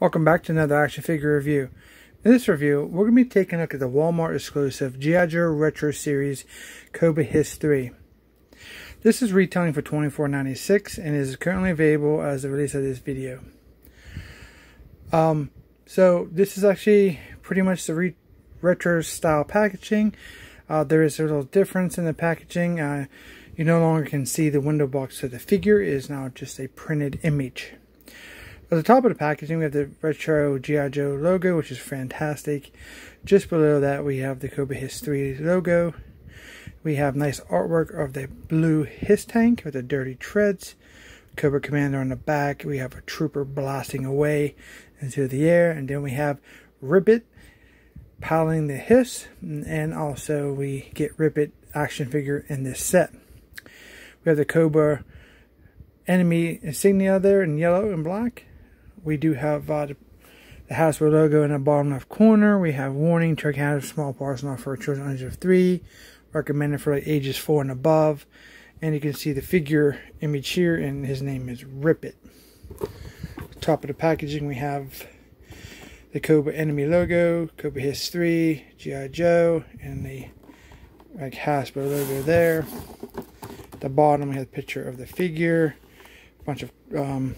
Welcome back to another action figure review. In this review, we're going to be taking a look at the Walmart exclusive G.I. Joe Retro Series Cobra Hiss 3. This is retailing for $24.96 and is currently available as the release of this video. Um, so this is actually pretty much the re retro style packaging. Uh, there is a little difference in the packaging. Uh, you no longer can see the window box, so the figure is now just a printed image. At the top of the packaging, we have the retro G.I. Joe logo, which is fantastic. Just below that, we have the Cobra Hiss 3 logo. We have nice artwork of the blue Hiss tank with the dirty treads. Cobra Commander on the back. We have a trooper blasting away into the air. And then we have Rip piling the Hiss. And also we get Rip It action figure in this set. We have the Cobra enemy insignia there in yellow and black we do have uh, the, Hasbro logo in the bottom left corner. We have warning, trick hazard, small parts not for children under three. Recommended for like ages four and above. And you can see the figure image here, and his name is Rip It. Top of the packaging, we have the Cobra Enemy logo, Cobra 3, G.I. Joe, and the like Hasbro logo there. At the bottom, we have a picture of the figure, a bunch of um,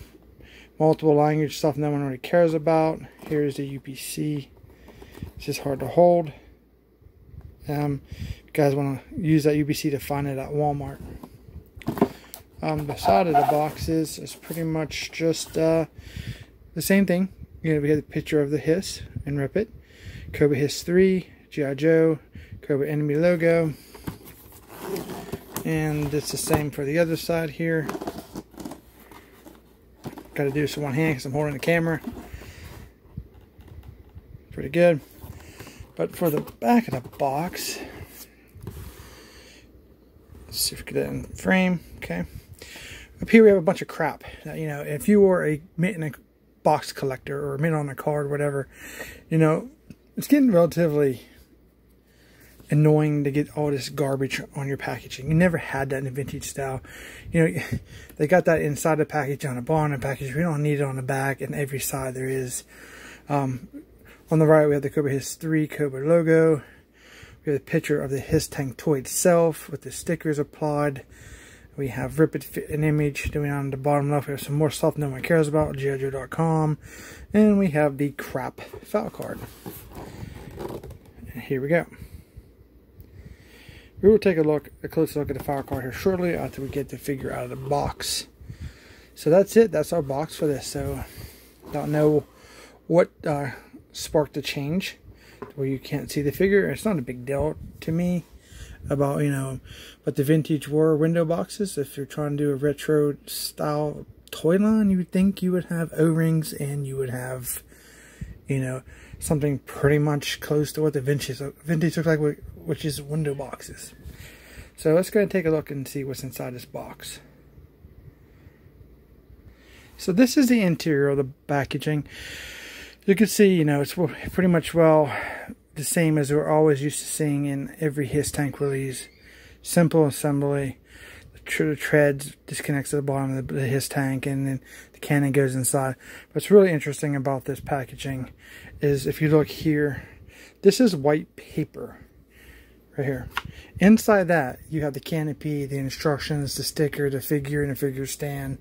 multiple language stuff no one really cares about. Here's the UPC. It's just hard to hold. Um, you guys want to use that UPC to find it at Walmart. Um, the side of the boxes is pretty much just uh, the same thing. You know, we have the picture of the Hiss and Rip It. Cobra Hiss 3, G.I. Joe, Cobra Enemy logo. And it's the same for the other side here. Got to do this with one hand because I'm holding the camera. Pretty good. But for the back of the box, let's see if we get that in frame. Okay. Up here we have a bunch of crap. You know, if you were a mint in a box collector or mint on a card, whatever, you know, it's getting relatively annoying to get all this garbage on your packaging. You never had that in the vintage style. You know, they got that inside the package on the bottom of package. We don't need it on the back and every side there is. Um, on the right, we have the Cobra HISS 3 Cobra logo. We have a picture of the HISS tank toy itself with the stickers applied. We have Rip It Fit an image. Doing on the bottom left, we have some more stuff no one cares about, GIJoe.com. And we have the crap foul card. Here we go. We will take a look, a closer look at the file card here shortly after we get the figure out of the box. So that's it. That's our box for this. So don't know what uh, sparked the change where you can't see the figure. It's not a big deal to me about, you know, but the vintage war window boxes. If you're trying to do a retro style toy line, you would think you would have O-rings and you would have, you know, something pretty much close to what the vintage, vintage looks like, which is window boxes. So let's go and take a look and see what's inside this box. So this is the interior of the packaging. You can see, you know, it's pretty much well the same as we're always used to seeing in every HISS tank release. Simple assembly. The treads disconnects to the bottom of the, Hiss tank and then the cannon goes inside. What's really interesting about this packaging is if you look here, this is white paper right here. Inside that, you have the canopy, the instructions, the sticker, the figure, and the figure stand.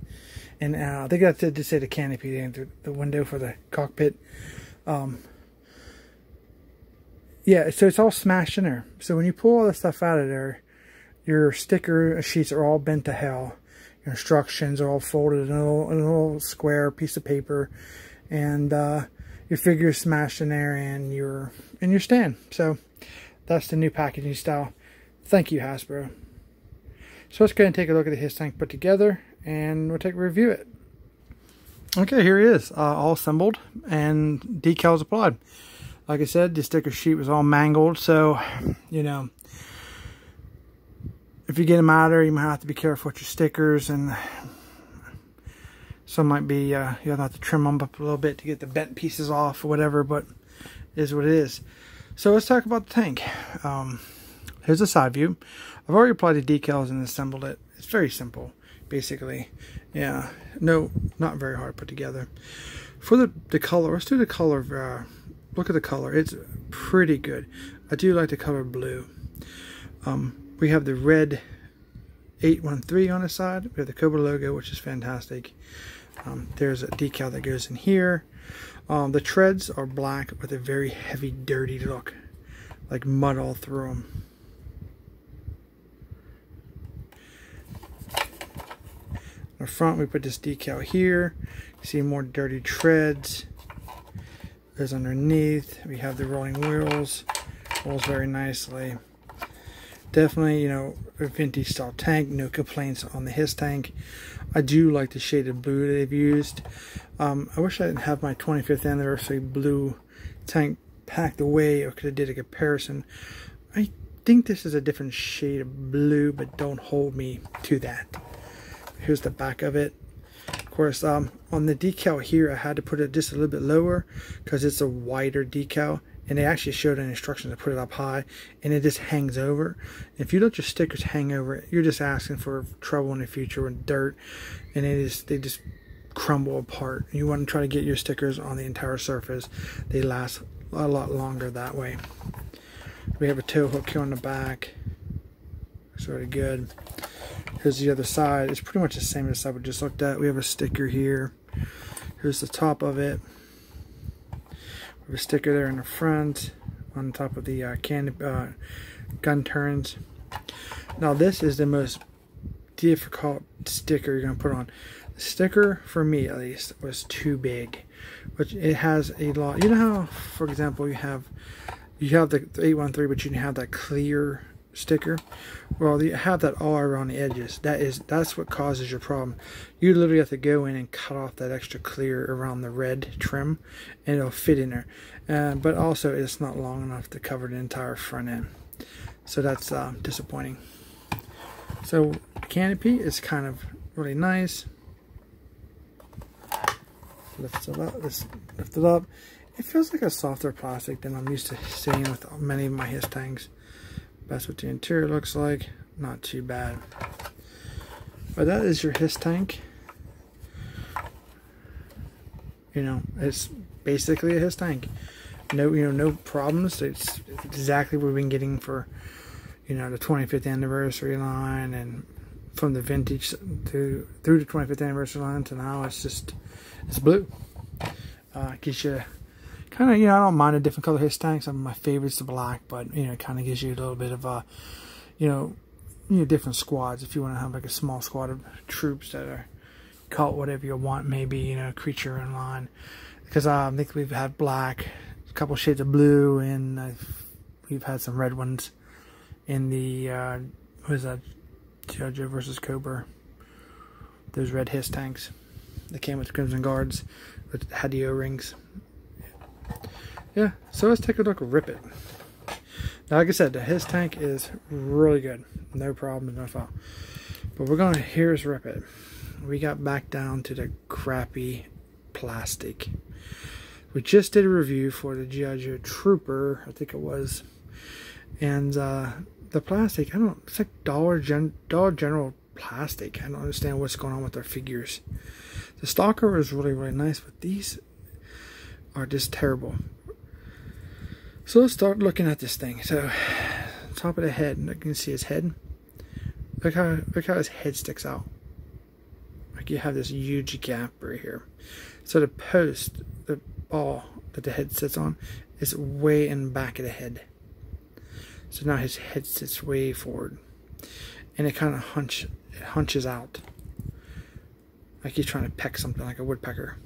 And uh, they got to, to say the canopy, the, the window for the cockpit. Um, yeah, so it's all smashed in there. So when you pull all the stuff out of there, your sticker sheets are all bent to hell. Your instructions are all folded in a little, in a little square piece of paper. And uh, your figure is smashed in there and your, and your stand. So that's the new packaging style. Thank you, Hasbro. So let's go and take a look at the Hiss tank put together and we'll take a review it. Okay, here he is, uh, all assembled and decals applied. Like I said, the sticker sheet was all mangled, so, you know, if you get them out of there, you might have to be careful with your stickers and some might be, uh, you'll have to trim them up a little bit to get the bent pieces off or whatever, but is what it is. So let's talk about the tank. Um, here's a side view. I've already applied the decals and assembled it. It's very simple, basically. Yeah, no, not very hard put together. For the, the color, let's do the color. Uh, look at the color. It's pretty good. I do like the color blue. Um, we have the red 813 on the side. We have the Cobra logo, which is fantastic. Um, there's a decal that goes in here. Um, the treads are black with a very heavy, dirty look, like mud all through them. In the front, we put this decal here. see more dirty treads. Goes underneath. We have the rolling wheels. Rolls very nicely. Definitely, you know, a vintage style tank. No complaints on the HISS tank. I do like the shaded blue they've used. Um, I wish I didn't have my 25th anniversary blue tank packed away or could have did a comparison. I think this is a different shade of blue, but don't hold me to that. Here's the back of it. Of course, um, on the decal here, I had to put it just a little bit lower because it's a wider decal. And they actually showed an instruction to put it up high, and it just hangs over. If you let your stickers hang over, it you're just asking for trouble in the future with dirt, and it is they just crumble apart. You want to try to get your stickers on the entire surface. They last a lot longer that way. We have a tow hook here on the back. It's really good. Here's the other side. It's pretty much the same as side we just looked at. We have a sticker here. Here's the top of it. Have a sticker there in the front on top of the uh, can, uh, gun turns. Now this is the most difficult sticker you're going to put on. The sticker, for me at least, was too big. Which it has a lot. You know how, for example, you have you have the 813, but you have that clear sticker. Well you have that all around the edges. That is that's what causes your problem. You literally have to go in and cut off that extra clear around the red trim and it'll fit in there. Uh, but also it's not long enough to cover the entire front end. So that's uh, disappointing. So canopy is kind of really nice. Lift it up let's lift it up. It feels like a softer plastic than I'm used to seeing with many of my HISS tanks that's what the interior looks like. Not too bad. But that is your HISS tank. You know, it's basically a HISS tank. No, you know, no problems. It's exactly what we've been getting for, you know, the 25th anniversary line and from the vintage to through the 25th anniversary line to now. It's just, it's blue. Uh, gives you kind of, you know, I don't mind a different color HISS tank. Some of my favorites are black, but, you know, it kind of gives you a little bit of a, you know, you know, different squads. If you want to have like a small squad of troops that are cult, whatever you want, maybe, you know, creature in line. Because uh, I think we've had black, a couple shades of blue, and I've, we've had some red ones in the, uh, what is that, Jojo versus Cobra. Those red HISS tanks that came with the Crimson Guards, that had the O-rings yeah, so let's take a look Rip It. Now, like I said, HISS tank is really good. No problem, no fault. But we're going to, here's Rip It. We got back down to the crappy plastic. We just did a review for the. Joe Trooper, I think it was. And uh, the plastic, I don't it's like Dollar, Gen Dollar General plastic. I don't understand what's going on with their figures. The Stalker is really, really nice, but these are just terrible. So let's start looking at this thing. So, top of the head, you can see his head. Look how look how his head sticks out. Like you have this huge gap right here. So the post, the ball that the head sits on, is way in back of the head. So now his head sits way forward, and it kind of hunch hunches out, like he's trying to peck something like a woodpecker.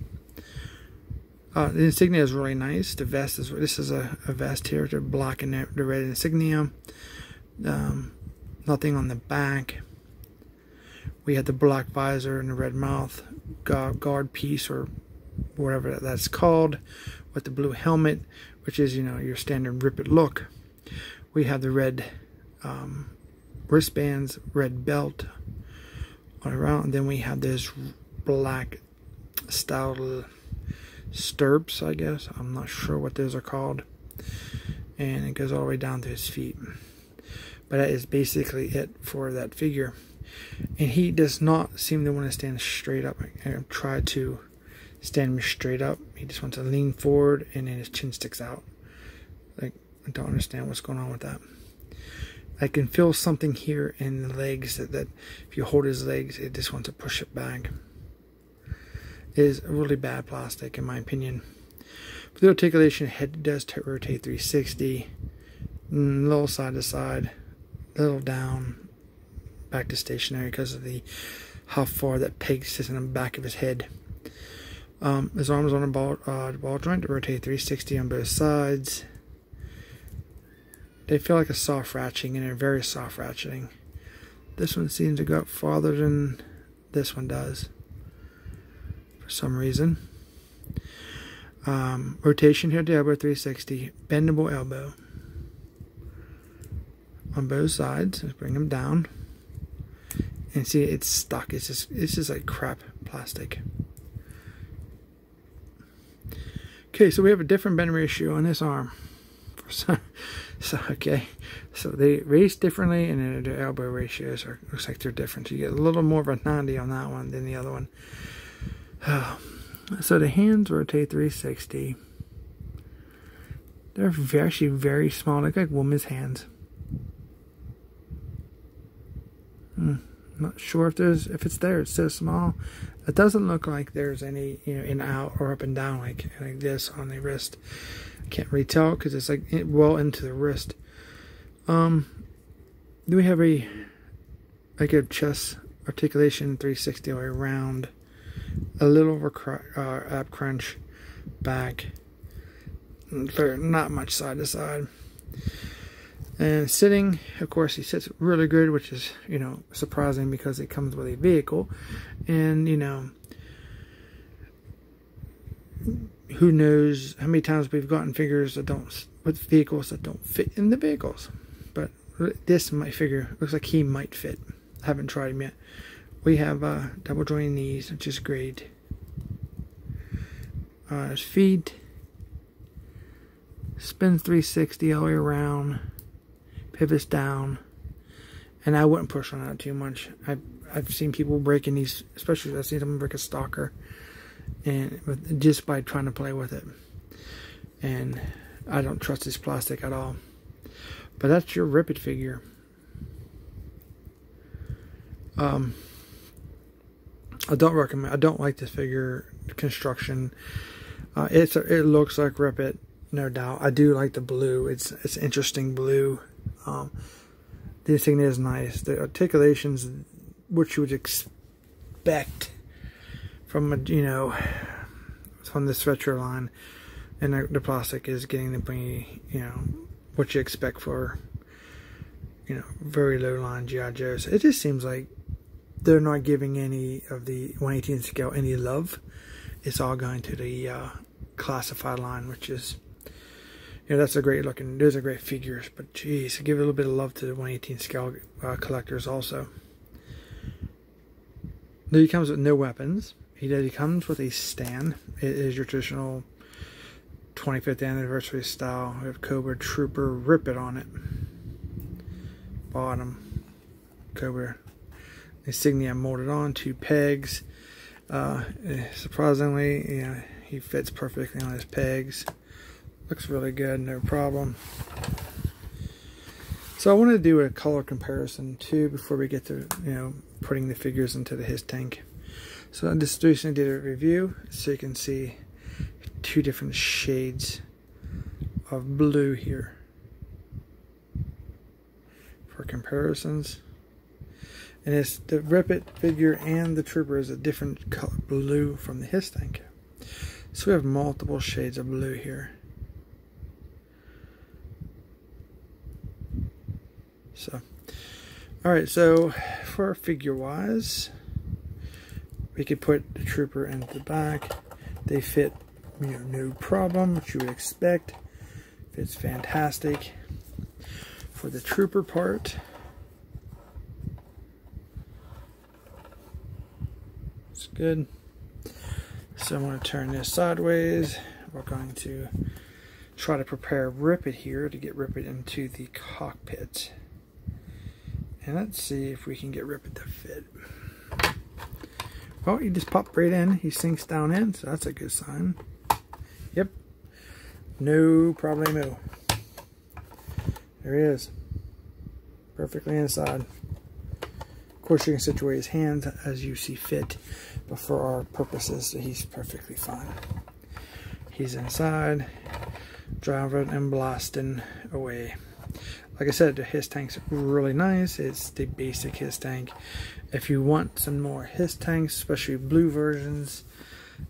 Uh, the insignia is really nice. The vest is this is a, a vest here to block in the, the red insignia. Um, nothing on the back. We had the black visor and the red mouth guard, piece or whatever that's called with the blue helmet, which is you know your standard rip it look. We have the red um, wristbands, red belt all around. And then we have this black style stirrups, I guess. I'm not sure what those are called. And it goes all the way down to his feet. But that is basically it for that figure. And he does not seem to want to stand straight up and try to standing straight up. He just wants to lean forward and then his chin sticks out. Like, I don't understand what's going on with that. I can feel something here in the legs that, that if you hold his legs, it just wants to push it back. Is really bad plastic, in my opinion. For the articulation, head does rotate 360, mm, little side to side, little down, back to stationary because of the how far that peg sits in the back of his head. Um, his arms on a ball, uh, ball joint to rotate 360 on both sides. They feel like a soft ratcheting and they're very soft ratcheting. This one seems to go up farther than this one does for some reason. Um, rotation here to elbow 360, bendable elbow on both sides. Let's bring them down. And see, it's stuck. It's just, it's just like crap plastic. Okay, so we have a different bend ratio on this arm. So, so okay, so they race differently, and their elbow ratios are looks like they're different. So you get a little more of a 90 on that one than the other one. so the hands rotate 360. They're actually very small. They look like woman's hands. Hmm. Not sure if there's if it's there. It's so small. It doesn't look like there's any you know in out or up and down like like this on the wrist. I can't really tell because it's like well into the wrist. Um, do we have a like a chest articulation 360 around a little over uh, ab crunch back. Not much side to side. And sitting, of course, he sits really good, which is, you know, surprising because it comes with a vehicle. And, you know, who knows how many times we've gotten figures that don't, with vehicles that don't fit in the vehicles. But this might figure, looks like he might fit. I haven't tried him yet. We have uh, double jointed knees, which is great. Uh, his feet, spins 360 all the way around pivots down, and I wouldn't push on that too much. I've I've seen people breaking these, especially I've seen someone break a stalker, and with, just by trying to play with it. And I don't trust this plastic at all. But that's your Rip It figure. Um, I don't recommend. I don't like this figure construction. Uh, it's it looks like Rip It, no doubt. I do like the blue. It's it's interesting blue. Um, the insignia is nice. The articulations, what you would expect from a, you know, from the stretcher line, and the, the plastic is getting to be, you know, what you expect for, you know, very low line GI Joes. It just seems like they're not giving any of the 118 scale any love. It's all going to the uh, classified line, which is you know, that's a great looking, those are great figures, but geez, give a little bit of love to the 118 scale uh, collectors also. Now he comes with no weapons. He does, he comes with a stand. It is your traditional 25th anniversary style. We have Cobra Trooper Rip It on it. Bottom, Cobra insignia molded on, two pegs. Uh, surprisingly, he fits perfectly on his pegs. Looks really good, no problem. So I want to do a color comparison too before we get to, you know, putting the figures into the HISS tank. So I just recently did a review so you can see two different shades of blue here for comparisons. And it's the Rip It figure and the Trooper is a different color blue from the HISS tank. So we have multiple shades of blue here. So, all right. So for figure wise, we could put the trooper in the back. They fit, you know, no problem. which you would expect. Fits fantastic. For the trooper part, good. So I'm going to turn this sideways. We're going to try to prepare Rip It here to get Rip It into the cockpit. And let's see if we can get Rip It to fit. Oh, he just popped right in. He sinks down in, so that's a good sign. Yep. No problemo. There he is. Perfectly inside. Course, you can situate HISS hands as you see fit, but for our purposes, he's perfectly fine. He's inside, driving and blasting away. Like I said, the HISS tank's really nice. It's the basic HISS tank. If you want some more his tanks, especially blue versions,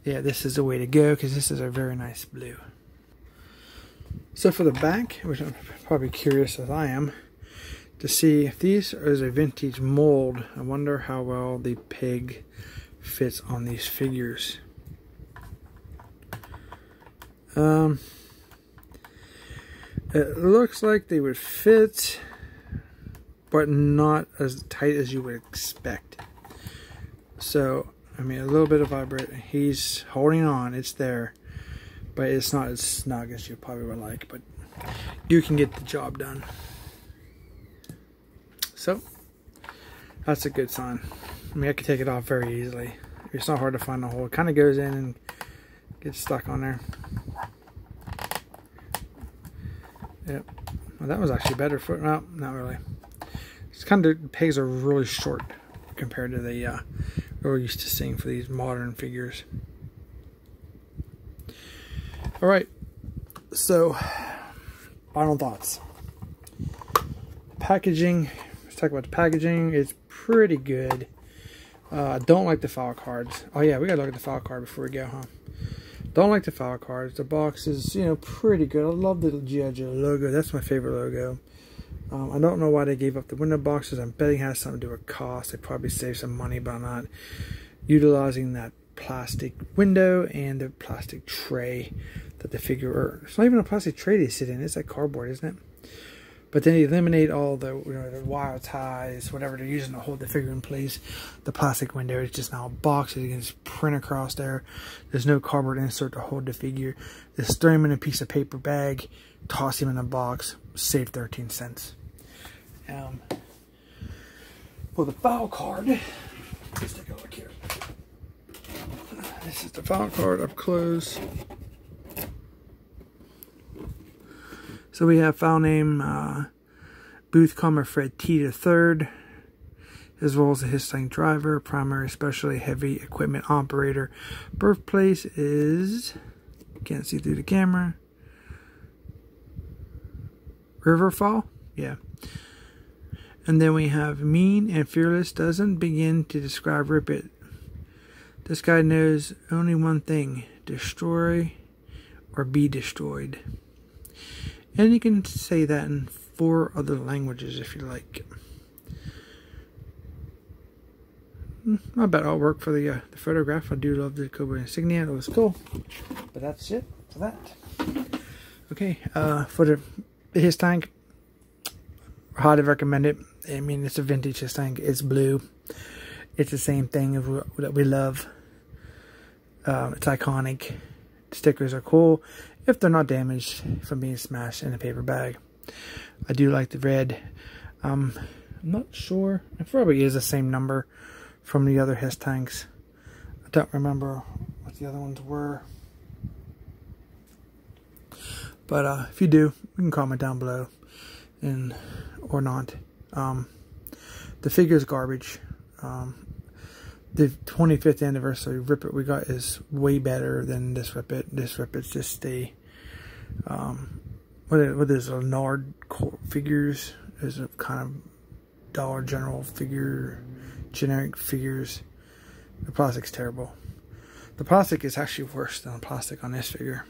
yeah, this is the way to go because this is a very nice blue. So for the back, which I'm probably curious as I am, to see if these is a vintage mold. I wonder how well the pig fits on these figures. Um, it looks like they would fit, but not as tight as you would expect. So, I mean, a little bit of vibrate. He's holding on. It's there. But it's not as snug as you probably would like. But you can get the job done. So, that's a good sign. I mean, I could take it off very easily. It's not hard to find the hole. It kind of goes in and gets stuck on there. Yep. Well, that was actually better for no, not really. It's kind of the pegs are really short compared to the uh, we're used to seeing for these modern figures. All right. So, final thoughts. Packaging. Talk about the packaging. It's pretty good. Uh, don't like the file cards. Oh yeah, we gotta look at the file card before we go, huh? Don't like the file cards. The box is, you know, pretty good. I love the G.I. Joe logo. That's my favorite logo. Um, I don't know why they gave up the window boxes. I'm betting it has something to do with cost. They probably saved some money by not utilizing that plastic window and the plastic tray that the figure, or it's not even a plastic tray they sit in. It's like cardboard, isn't it? But then you eliminate all the, you know, the wire ties, whatever they're using to hold the figure in place. The plastic window is just now a box that you can just print across there. There's no cardboard insert to hold the figure. Just throw him in a piece of paper bag, toss him in a box, save 13 cents. Um, for the file card, let's take a look here. This is the file card up close. So we have file name uh, Booth, Fred T the third, as well as a HISS tank driver, primary, especially heavy equipment operator. Birthplace is can't see through the camera. Riverfall, yeah. And then we have mean and fearless doesn't begin to describe Rip It. This guy knows only one thing destroy or be destroyed. And you can say that in four other languages if you like. I bet I'll work for the, uh, the photograph. I do love the Cobra insignia. It was cool. But that's it for that. Okay, uh, for the HISS tank, highly recommend it. I mean, it's a vintage HISS tank. It's blue. It's the same thing that we love. Uh, it's iconic. Stickers are cool if they're not damaged from being smashed in a paper bag. I do like the red. Um, I'm not sure. It probably is the same number from the other HISS tanks. I don't remember what the other ones were. But uh, if you do, you can comment down below, and or not. Um, the figure's garbage. Um, the 25th anniversary Rip It we got is way better than this Rip It. This Rip It's just a, um, what is, what is a Nard figures is a kind of Dollar General figure, generic figures. The plastic's terrible. The plastic is actually worse than the plastic on this figure.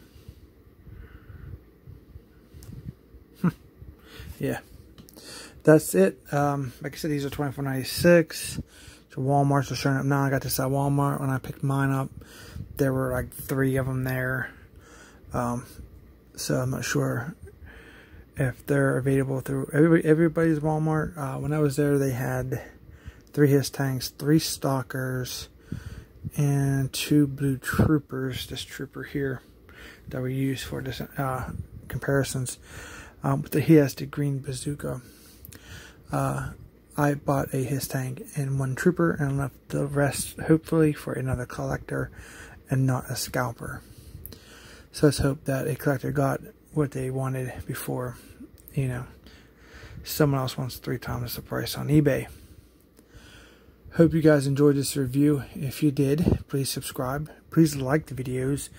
yeah. That's it. Um, like I said, these are 24.96. So Walmart's are showing up now. I got this at Walmart when I picked mine up. There were like three of them there. Um, so I'm not sure if they're available through everybody, everybody's Walmart. Uh, when I was there, they had three HISS tanks, three stalkers, and two blue troopers. This trooper here that we use for this uh, comparisons. Um, but he has the green bazooka. Uh, I bought a HISS tank and one trooper and left the rest hopefully for another collector and not a scalper. So let's hope that a collector got what they wanted before, you know, someone else wants three times the price on eBay. Hope you guys enjoyed this review. If you did, please subscribe. Please like the videos.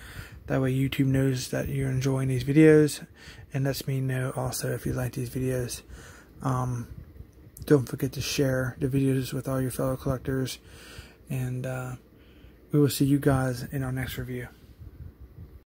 That way YouTube knows that you're enjoying these videos and lets me know also if you like these videos. Um, don't forget to share the videos with all your fellow collectors. And uh, we will see you guys in our next review.